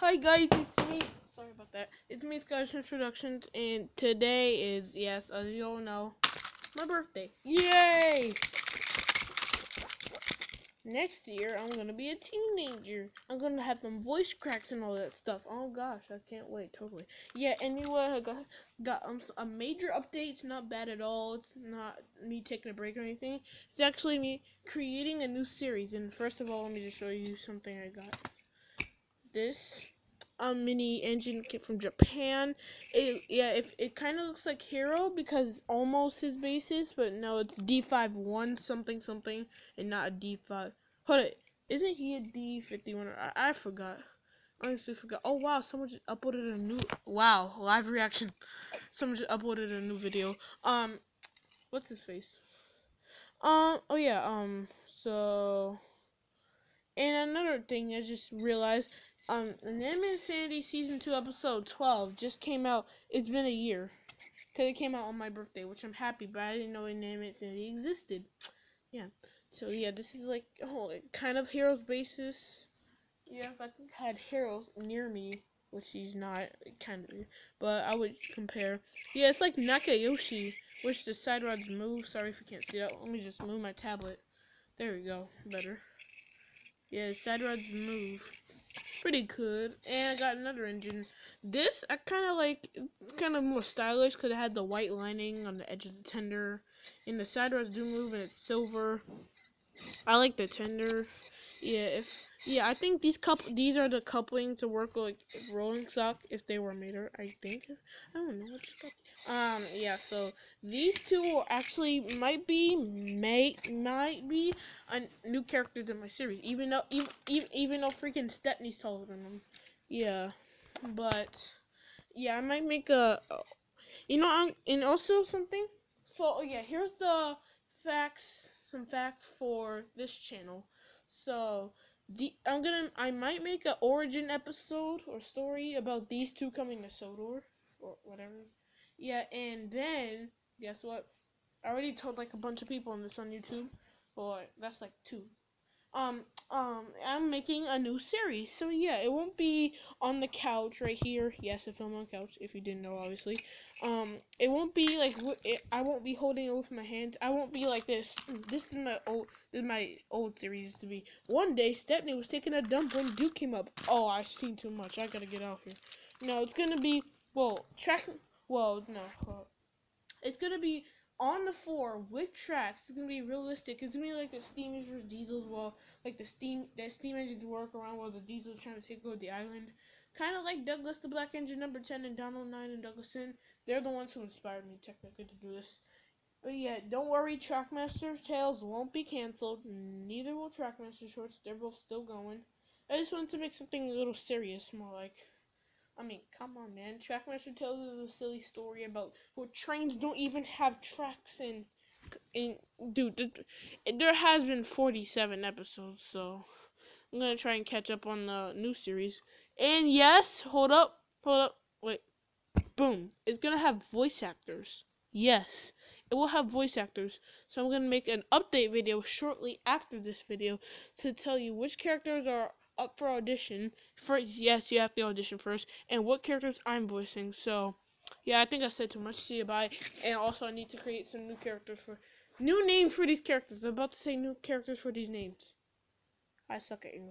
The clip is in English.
Hi guys, it's me. Sorry about that. It's me, Skysmith Productions, and today is, yes, as you all know, my birthday. Yay! Next year, I'm gonna be a teenager. I'm gonna have them voice cracks and all that stuff. Oh gosh, I can't wait. Totally. Yeah. Anyway, I got got um, a major update. It's not bad at all. It's not me taking a break or anything. It's actually me creating a new series. And first of all, let me just show you something I got this um, mini engine kit from Japan. It yeah, if it kind of looks like Hiro because almost his basis, but no, it's D5 one something something and not a D5. Hold it, isn't he a D51? I, I forgot. I honestly forgot. Oh wow, someone just uploaded a new wow live reaction. Someone just uploaded a new video. Um, what's his face? Um, oh yeah. Um, so. And another thing I just realized um, Name Insanity Season 2, Episode 12 just came out. It's been a year. Because it came out on my birthday, which I'm happy, but I didn't know Name Insanity existed. Yeah. So, yeah, this is like, oh, kind of Hiro's basis. Yeah, if I had Hiro's near me, which he's not, kind of, but I would compare. Yeah, it's like Nakayoshi, which the side rods move. Sorry if you can't see that. Let me just move my tablet. There we go. Better. Yeah, side rods move pretty good. And I got another engine. This, I kind of like, it's kind of more stylish because it had the white lining on the edge of the tender. And the side rods do move and it's silver. I like the tender. Yeah, if yeah, I think these couple these are the coupling to work like rolling stock if they were made. I think I don't know what you. Um, yeah. So these two actually might be may might be a new characters in my series. Even though even even, even though freaking Stepney's taller than them. Yeah, but yeah, I might make a. You know, I'm, and also something. So oh yeah, here's the facts. Some facts for this channel. So the I'm gonna I might make an origin episode or story about these two coming to Sodor or whatever. Yeah, and then guess what? I already told like a bunch of people on this on YouTube. Boy, that's like two um um I'm making a new series. So yeah, it won't be on the couch right here. Yes, I film on couch if you didn't know obviously. Um it won't be like it, I won't be holding it with my hands. I won't be like this. This is my old this is my old series to be. One day Stepney was taking a dump when Duke came up. Oh, I've seen too much. I got to get out here. No, it's going to be well, track well, no. It's going to be on the floor with tracks. It's gonna be realistic. It's gonna be like the steam engines diesels while like the steam that steam engines work around while the diesels trying to take over the island. Kind of like Douglas the Black Engine number ten and Donald Nine and Douglason. They're the ones who inspired me technically to do this. But yeah, don't worry, Trackmaster Tales won't be canceled. Neither will Trackmaster Shorts. They're both still going. I just wanted to make something a little serious, more like I mean, come on, man. Trackmaster tells us a silly story about where trains don't even have tracks in. In dude, there has been forty-seven episodes, so I'm gonna try and catch up on the new series. And yes, hold up, hold up, wait, boom! It's gonna have voice actors. Yes, it will have voice actors. So I'm gonna make an update video shortly after this video to tell you which characters are up for audition. First, yes, you have to audition first, and what characters I'm voicing. So, yeah, I think I said too much. See you, bye. And also, I need to create some new characters for new names for these characters. I'm about to say new characters for these names. I suck at English.